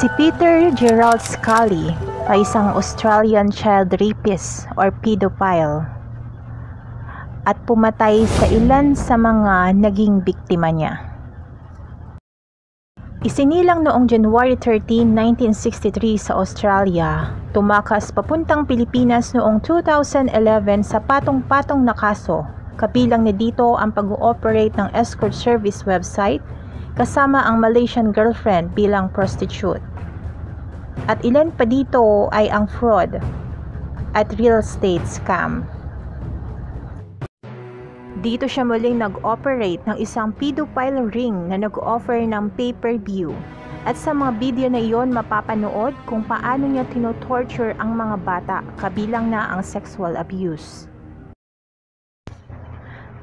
Si Peter Gerald Scully ay isang Australian child rapist or pedophile at pumatay sa ilan sa mga naging biktima niya. Isinilang noong January 13, 1963 sa Australia, tumakas papuntang Pilipinas noong 2011 sa patong-patong na kaso, kabilang na dito ang pag-ooperate ng escort service website kasama ang Malaysian girlfriend bilang prostitute. At ilan pa dito ay ang fraud at real estate scam. Dito siya muling nag-operate ng isang pedophile ring na nag-offer ng pay-per-view. At sa mga video na iyon mapapanood kung paano niya tinotorture ang mga bata kabilang na ang sexual abuse.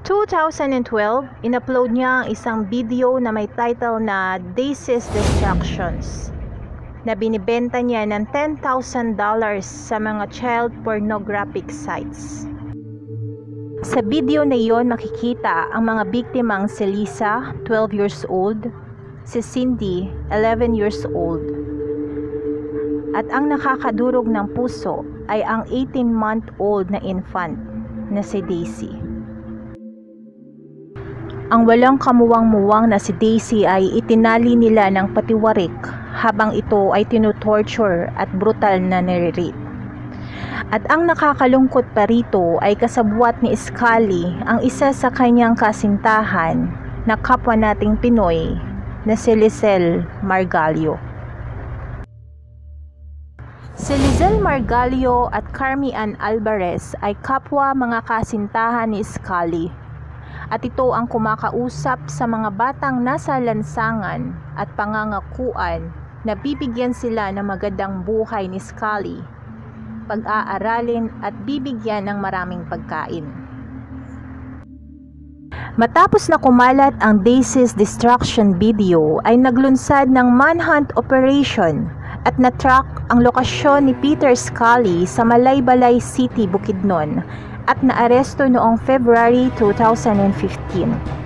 2012, in-upload niya ang isang video na may title na Daisy's Distractions na binibenta niya ng $10,000 sa mga child pornographic sites. Sa video na iyon makikita ang mga biktimang si Lisa, 12 years old, si Cindy, 11 years old. At ang nakakadurog ng puso ay ang 18-month-old na infant na si Daisy. Ang walang kamuwang-muwang na si Daisy ay itinali nila ng patiwarik habang ito ay tinutorture at brutal na nire-rape. At ang nakakalungkot pa rito ay kasabwat ni Scully ang isa sa kanyang kasintahan na kapwa nating Pinoy na si Lizelle Margalio. Si Lizelle Margalio at Carmi Ann Alvarez ay kapwa mga kasintahan ni Scully at ito ang kumakausap sa mga batang nasa lansangan at pangangakuan na bibigyan sila ng magandang buhay ni Scully pag-aaralin at bibigyan ng maraming pagkain. Matapos na kumalat ang Daisy's distraction video ay naglunsad ng manhunt operation at na-track ang lokasyon ni Peter Scully sa Malaybalay City, Bukidnon at naaresto noong February 2015.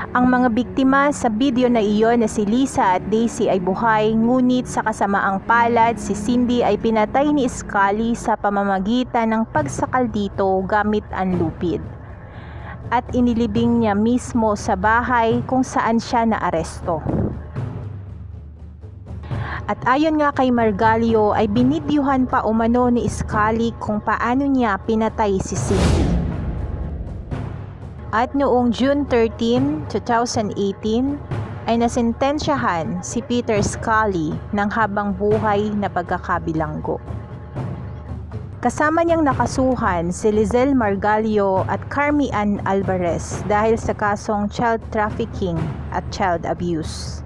Ang mga biktima sa video na iyon na si Lisa at Daisy ay buhay, ngunit sa kasamaang palad, si Cindy ay pinatay ni Scully sa pamamagitan ng pagsakal dito gamit ang lupid. At inilibing niya mismo sa bahay kung saan siya naaresto. At ayon nga kay Margalio ay binidyuhan pa umano ni Scully kung paano niya pinatay si Cindy. At noong June 13, 2018, ay nasentensyahan si Peter Scully ng habang buhay na pagkakabilanggo. Kasama niyang nakasuhan si Lizelle Margalio at Carmi Ann Alvarez dahil sa kasong child trafficking at child abuse.